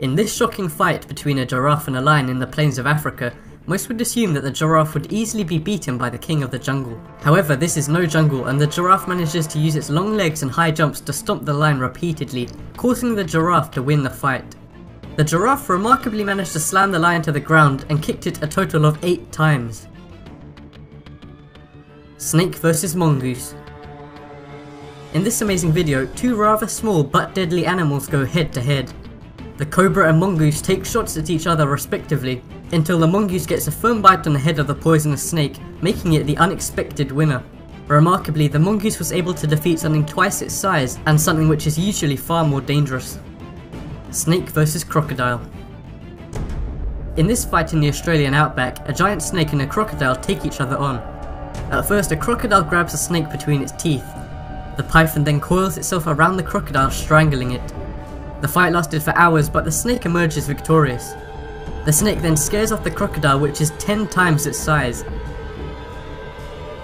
In this shocking fight between a giraffe and a lion in the plains of Africa, most would assume that the giraffe would easily be beaten by the king of the jungle. However, this is no jungle and the giraffe manages to use its long legs and high jumps to stomp the lion repeatedly, causing the giraffe to win the fight. The giraffe remarkably managed to slam the lion to the ground and kicked it a total of 8 times. Snake vs Mongoose In this amazing video, two rather small but deadly animals go head to head. The cobra and mongoose take shots at each other respectively, until the mongoose gets a firm bite on the head of the poisonous snake, making it the unexpected winner. Remarkably, the mongoose was able to defeat something twice its size, and something which is usually far more dangerous. Snake vs Crocodile In this fight in the Australian outback, a giant snake and a crocodile take each other on. At first, a crocodile grabs a snake between its teeth. The python then coils itself around the crocodile, strangling it. The fight lasted for hours, but the snake emerges victorious. The snake then scares off the crocodile, which is 10 times its size.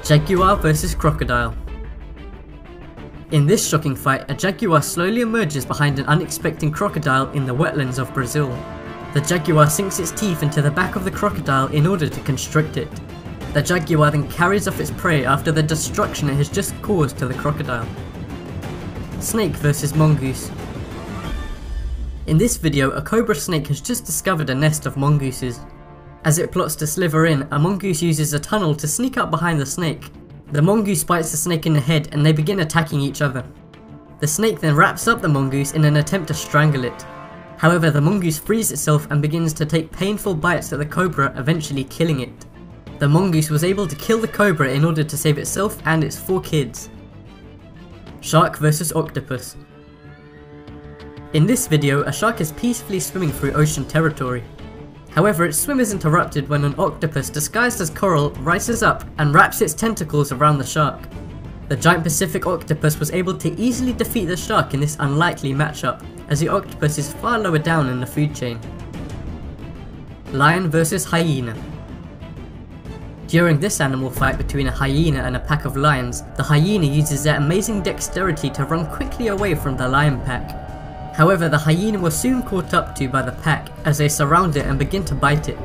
Jaguar vs Crocodile In this shocking fight, a jaguar slowly emerges behind an unexpected crocodile in the wetlands of Brazil. The jaguar sinks its teeth into the back of the crocodile in order to constrict it. The jaguar then carries off its prey after the destruction it has just caused to the crocodile. Snake vs Mongoose in this video, a cobra snake has just discovered a nest of mongooses. As it plots to slither in, a mongoose uses a tunnel to sneak up behind the snake. The mongoose bites the snake in the head and they begin attacking each other. The snake then wraps up the mongoose in an attempt to strangle it. However, the mongoose frees itself and begins to take painful bites at the cobra, eventually killing it. The mongoose was able to kill the cobra in order to save itself and its four kids. Shark vs Octopus in this video, a shark is peacefully swimming through ocean territory. However, its swim is interrupted when an octopus disguised as coral rises up and wraps its tentacles around the shark. The giant Pacific octopus was able to easily defeat the shark in this unlikely matchup, as the octopus is far lower down in the food chain. Lion vs Hyena During this animal fight between a hyena and a pack of lions, the hyena uses their amazing dexterity to run quickly away from the lion pack. However, the hyena was soon caught up to by the pack as they surround it and begin to bite it.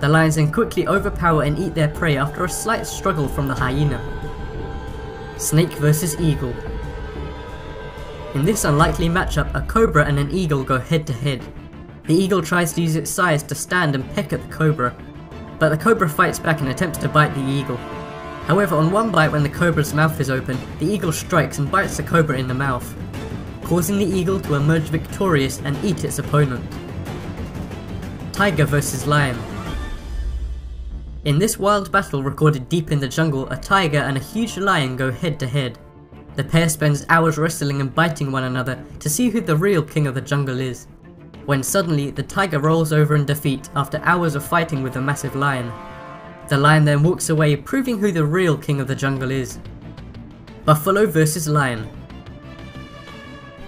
The lions then quickly overpower and eat their prey after a slight struggle from the hyena. Snake vs Eagle In this unlikely matchup, a cobra and an eagle go head to head. The eagle tries to use its size to stand and peck at the cobra, but the cobra fights back and attempts to bite the eagle. However, on one bite when the cobra's mouth is open, the eagle strikes and bites the cobra in the mouth causing the eagle to emerge victorious and eat its opponent. Tiger vs Lion In this wild battle recorded deep in the jungle, a tiger and a huge lion go head to head. The pair spends hours wrestling and biting one another to see who the real king of the jungle is. When suddenly, the tiger rolls over in defeat after hours of fighting with the massive lion. The lion then walks away proving who the real king of the jungle is. Buffalo vs Lion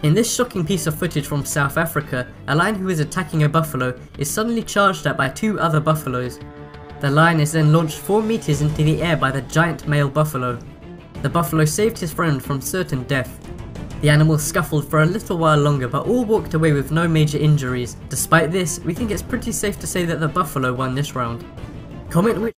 in this shocking piece of footage from South Africa, a lion who is attacking a buffalo is suddenly charged at by two other buffaloes. The lion is then launched 4 meters into the air by the giant male buffalo. The buffalo saved his friend from certain death. The animals scuffled for a little while longer but all walked away with no major injuries. Despite this, we think it's pretty safe to say that the buffalo won this round. Comment which